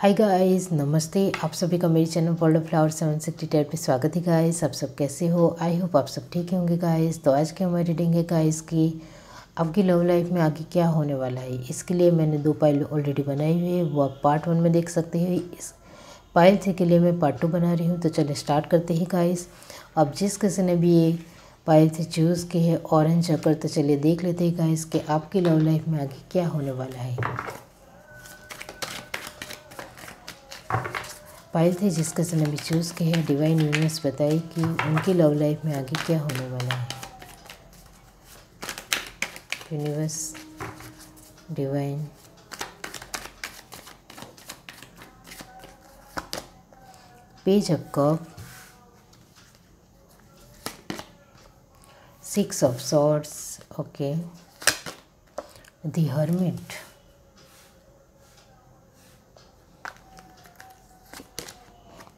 हाय guys नमस्ते। आप सभी का मेरे channel world of flower seven sixty eight पर स्वागत है गाइस आप सब कैसे हो? आई होप आप सब ठीक होंगे गाइस तो आज की हमारी रीडिंग है गाइस की, आपकी लव लाइफ में आगे क्या होने वाला है? इसके लिए मैंने दो पाइल ऑलरेडी बनाई हुई है। वो आप पार्ट वन में देख सकते हैं। इस पाइल थे के लिए मैं पार्ट टू बना रही हूँ। तो चलिए स्टार्ट करते हैं गाइस अब जिस किसी ने भी ये पाइल थे चूज़ की है ऑरेंज चक्कर तो चलिए देख लेते हैं गाइस कि आपकी लव लाइफ में आगे क्या होने वाला है। पाइल थे जिसका समय चूज़ किया है। डिवाइन यूनिवर्स बताए कि उनकी लव लाइफ में आगे क्या होने वाला है। Universe, divine. Page of cup. Six of swords, okay. The hermit.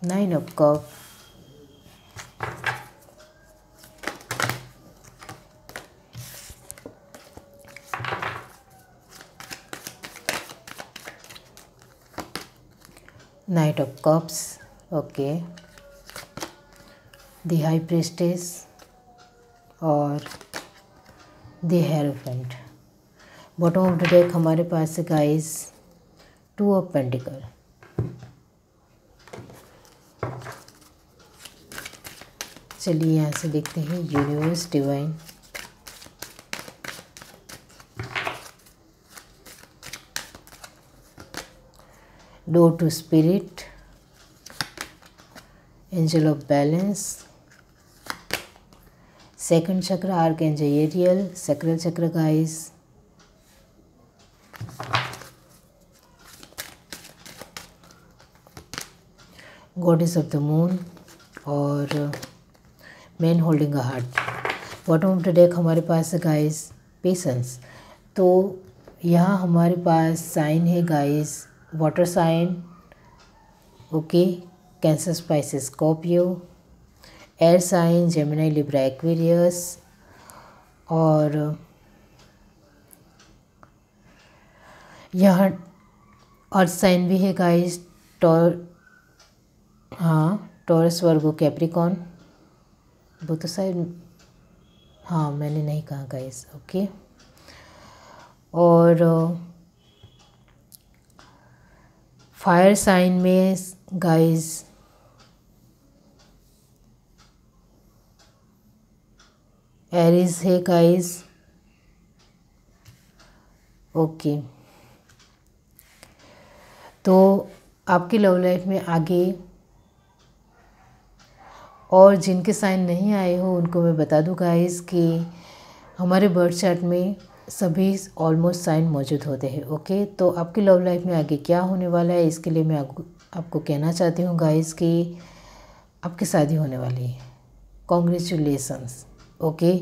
Nine of cup knight of cups okay the high priestess और the hierophant bottom of the deck हमारे पास है गाइस टू ऑफ़ पेंटिकल चलिए यहाँ से देखते हैं universe divine dough to spirit angel of balance second chakra archangel Ariel sacral chakra guys goddess of the moon और man holding a heart bottom of the deck हमारे पास है guys patience तो यहाँ हमारे पास साइन है guys water sign okay cancer Pisces Scorpio air sign Gemini Libra Aquarius और यहाँ अर्थ साइन भी है गाइस टॉर हाँ टॉरस वर्गो कैप्रिकॉन वो तो शायद हाँ मैंने नहीं कहा गाइस ओके और फायर साइन में गाइस एरिस है गाइस ओके तो आपकी लव लाइफ में आगे और जिनके साइन नहीं आए हो, उनको मैं बता दूँ गाइस कि हमारे बर्थ चार्ट में सभी ऑलमोस्ट साइन मौजूद होते हैं ओके तो आपकी लव लाइफ में आगे क्या होने वाला है, इसके लिए मैं आपको आपको कहना चाहती हूँ गाइस कि आपकी शादी होने वाली है। कॉन्ग्रेचुलेसन्स ओके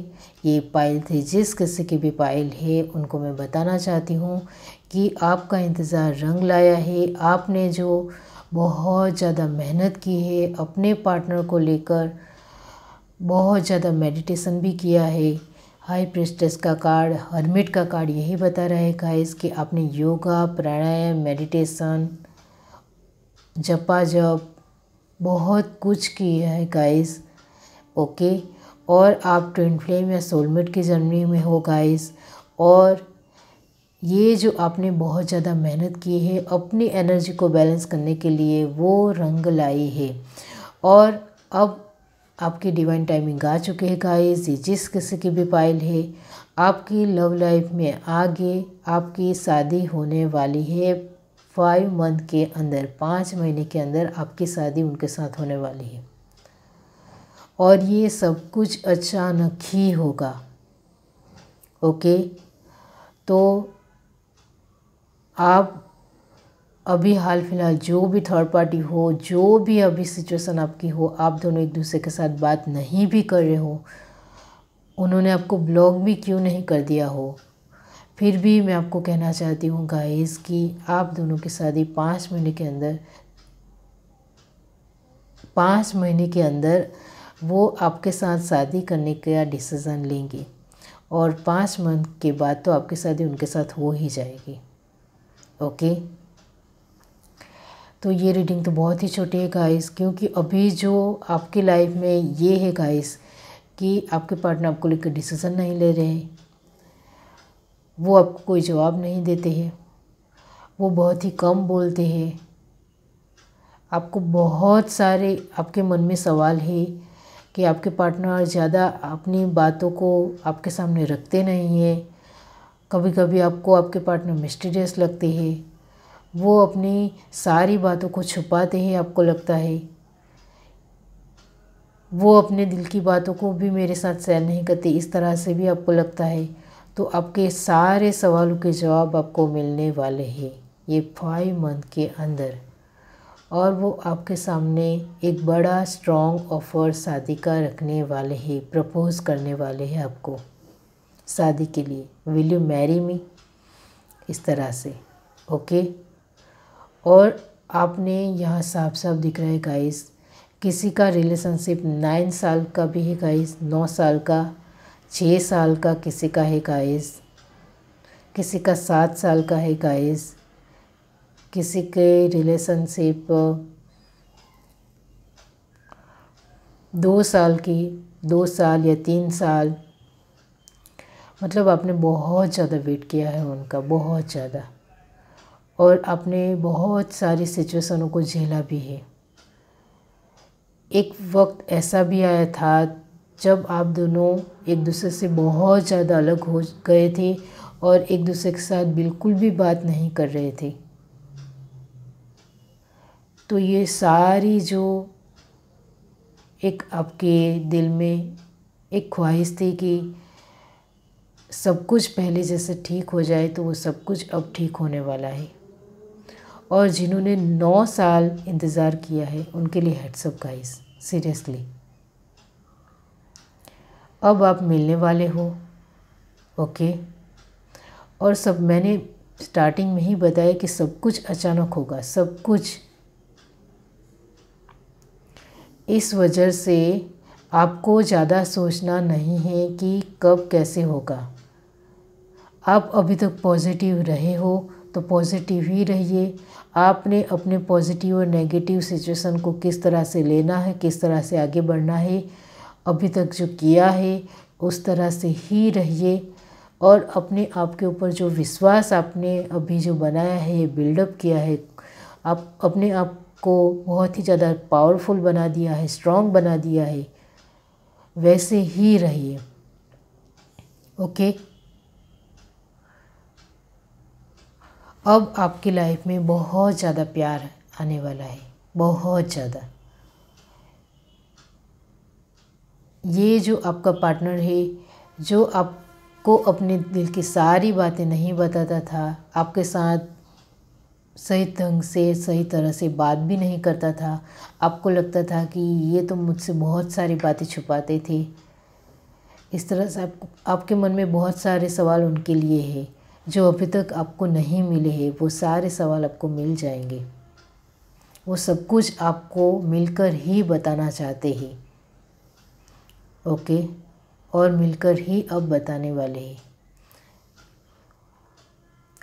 ये पाइल थी, जिस किसी की भी पाइल है, उनको मैं बताना चाहती हूँ कि आपका इंतज़ार रंग लाया है, आपने जो बहुत ज़्यादा मेहनत की है, अपने पार्टनर को लेकर बहुत ज़्यादा मेडिटेशन भी किया है। हाई प्रेस्टेस का कार्ड हर्मिट का कार्ड यही बता रहा है गाइस कि आपने योगा प्राणायाम मेडिटेशन जपा जप बहुत कुछ किया है गाइस ओके और आप ट्विन फ्लेम या सोलमेट की जर्नी में हो गाइस और ये जो आपने बहुत ज़्यादा मेहनत की है, अपनी एनर्जी को बैलेंस करने के लिए वो रंग लाई है। और अब आपकी डिवाइन टाइमिंग आ चुके हैं गाइस ये जिस किसी की भी पाइल है, आपकी लव लाइफ में आगे आपकी शादी होने वाली है फाइव मंथ के अंदर, पाँच महीने के अंदर आपकी शादी उनके साथ होने वाली है। और ये सब कुछ अचानक ही होगा ओके तो आप अभी हाल फ़िलहाल जो भी थर्ड पार्टी हो, जो भी अभी सिचुएशन आपकी हो, आप दोनों एक दूसरे के साथ बात नहीं भी कर रहे हो, उन्होंने आपको ब्लॉक भी क्यों नहीं कर दिया हो? फिर भी मैं आपको कहना चाहती हूँ गाइस कि आप दोनों की शादी पाँच महीने के अंदर, पाँच महीने के अंदर वो आपके साथ शादी करने का डिसीज़न लेंगे और पाँच मंथ के बाद तो आपकी शादी उनके साथ हो ही जाएगी। ओके? तो ये रीडिंग तो बहुत ही छोटी है गाइस क्योंकि अभी जो आपकी लाइफ में ये है गाइस कि आपके पार्टनर आपको लेकर डिसीज़न नहीं ले रहे हैं, वो आपको कोई जवाब नहीं देते हैं, वो बहुत ही कम बोलते हैं। आपको बहुत सारे आपके मन में सवाल है कि आपके पार्टनर ज़्यादा अपनी बातों को आपके सामने रखते नहीं हैं कभी कभी आपको आपके पार्टनर मिस्टीरियस लगते हैं। वो अपनी सारी बातों को छुपाते हैं, आपको लगता है। वो अपने दिल की बातों को भी मेरे साथ शेयर नहीं करते, इस तरह से भी आपको लगता है। तो आपके सारे सवालों के जवाब आपको मिलने वाले हैं, ये फाइव मंथ के अंदर। और वो आपके सामने एक बड़ा स्ट्रॉन्ग ऑफ़र शादी का रखने वाले हैं प्रपोज़ करने वाले हैं आपको। शादी के लिए। विल यू मैरी मी इस तरह से। ओके और आपने यहाँ साफ़ साफ़ दिख रहा है गाइस किसी का रिलेशनशिप नाइन साल का भी है गाइस नौ साल का छः साल का किसी का है गाइस किसी का सात साल का है गाइस किसी के रिलेशनशिप दो साल की, दो साल या तीन साल मतलब आपने बहुत ज़्यादा वेट किया है उनका, बहुत ज़्यादा। और आपने बहुत सारी सिचुएशनों को झेला भी है। एक वक्त ऐसा भी आया था जब आप दोनों एक दूसरे से बहुत ज़्यादा अलग हो गए थे और एक दूसरे के साथ बिल्कुल भी बात नहीं कर रहे थे। तो ये सारी जो एक आपके दिल में एक ख्वाहिश थी कि सब कुछ पहले जैसे ठीक हो जाए तो वो सब कुछ अब ठीक होने वाला है। और जिन्होंने नौ साल इंतज़ार किया है, उनके लिए हेड्सअप गाइस सीरियसली अब आप मिलने वाले हो ओके और सब, मैंने स्टार्टिंग में ही बताया कि सब कुछ अचानक होगा, सब कुछ। इस वजह से आपको ज़्यादा सोचना नहीं है कि कब कैसे होगा। आप अभी तक पॉजिटिव रहे हो तो पॉजिटिव ही रहिए। आपने अपने पॉजिटिव और नेगेटिव सिचुएशन को किस तरह से लेना है, किस तरह से आगे बढ़ना है, अभी तक जो किया है, उस तरह से ही रहिए। और अपने आप के ऊपर जो विश्वास आपने अभी जो बनाया है बिल्डअप किया है, आप अपने आप को बहुत ही ज़्यादा पावरफुल बना दिया है स्ट्रॉन्ग बना दिया है, वैसे ही रहिए। ओके अब आपकी लाइफ में बहुत ज़्यादा प्यार आने वाला है, बहुत ज़्यादा। ये जो आपका पार्टनर है, जो आपको अपने दिल की सारी बातें नहीं बताता था, आपके साथ सही ढंग से, सही तरह से बात भी नहीं करता था, आपको लगता था कि ये तो मुझसे बहुत सारी बातें छुपाते थे। इस तरह से आप आपके मन में बहुत सारे सवाल उनके लिए है। जो अभी तक आपको नहीं मिले हैं, वो सारे सवाल आपको मिल जाएँगे। वो सब कुछ आपको मिलकर ही बताना चाहते हैं। ओके? और मिलकर ही अब बताने वाले हैं।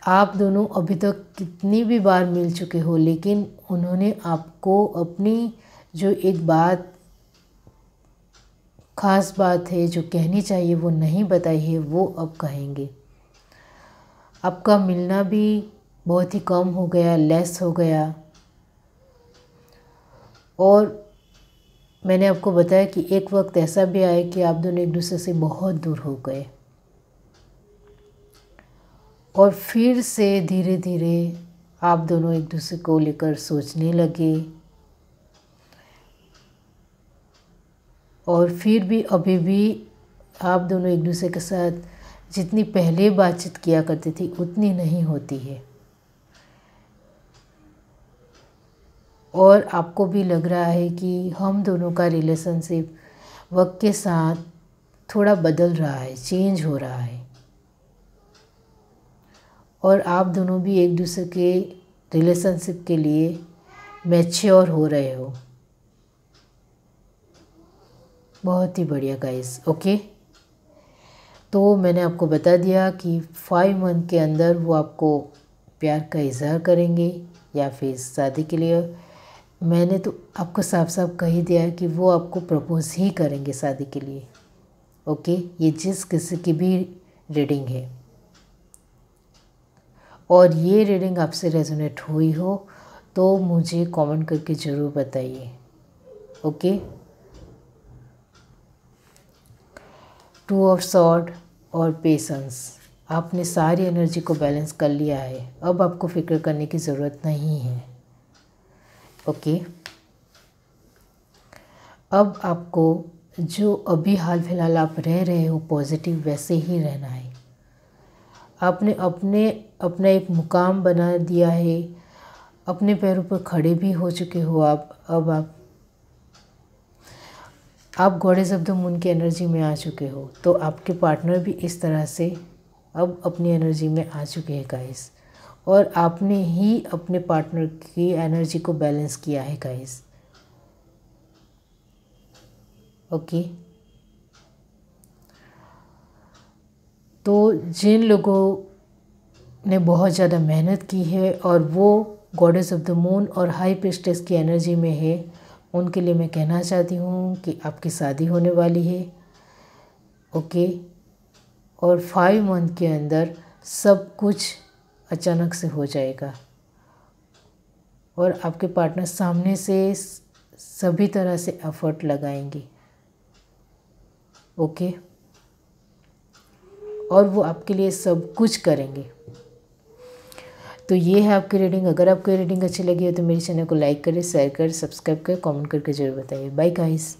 आप दोनों अभी तक कितनी भी बार मिल चुके हो, लेकिन उन्होंने आपको अपनी जो एक बात, ख़ास बात है, जो कहनी चाहिए, वो नहीं बताई है, वो अब कहेंगे। आपका मिलना भी बहुत ही कम हो गया लेस हो गया। और मैंने आपको बताया कि एक वक्त ऐसा भी आया कि आप दोनों एक दूसरे से बहुत दूर हो गए। और फिर से धीरे धीरे आप दोनों एक दूसरे को लेकर सोचने लगे। और फिर भी अभी भी आप दोनों एक दूसरे के साथ जितनी पहले बातचीत किया करती थी, उतनी नहीं होती है। और आपको भी लग रहा है कि हम दोनों का रिलेशनशिप वक्त के साथ थोड़ा बदल रहा है चेंज हो रहा है। और आप दोनों भी एक दूसरे के रिलेशनशिप के लिए मैच्योर हो रहे हो। बहुत ही बढ़िया गाइस ओके तो मैंने आपको बता दिया कि फाइव मंथ के अंदर वो आपको प्यार का इजहार करेंगे या फिर शादी के लिए। मैंने तो आपको साफ़ साफ़ कह ही दिया कि वो आपको प्रपोज ही करेंगे शादी के लिए। ओके? ये जिस किसी की भी रीडिंग है। और ये रीडिंग आपसे रेजोनेट हुई हो तो मुझे कमेंट करके ज़रूर बताइए। ओके? टू ऑफ़ सॉर्ड और पेशेंस आपने सारी एनर्जी को बैलेंस कर लिया है। अब आपको फ़िक्र करने की ज़रूरत नहीं है। ओके अब आपको जो अभी हाल फ़िलहाल आप रह रहे हो पॉजिटिव वैसे ही रहना है। आपने अपने, अपना एक मुकाम बना दिया है। अपने पैरों पर खड़े भी हो चुके हो आप। अब आप आप गॉडेस ऑफ़ द मून की एनर्जी में आ चुके हो तो आपके पार्टनर भी इस तरह से अब अपनी एनर्जी में आ चुके हैं गाइस और आपने ही अपने पार्टनर की एनर्जी को बैलेंस किया है गाइस ओके तो जिन लोगों ने बहुत ज़्यादा मेहनत की है और वो गॉडेस ऑफ़ द मून और हाई पिस्टेस की एनर्जी में है उनके लिए मैं कहना चाहती हूँ कि आपकी शादी होने वाली है, ओके? और फाइव मंथ के अंदर सब कुछ अचानक से हो जाएगा। और आपके पार्टनर सामने से सभी तरह से एफर्ट लगाएँगे, ओके? और वो आपके लिए सब कुछ करेंगे। तो ये है आपकी रीडिंग अगर आपको रीडिंग अच्छी लगी हो तो मेरे चैनल को लाइक करें शेयर करें सब्सक्राइब करें कॉमेंट करके ज़रूर बताइए। Bye guys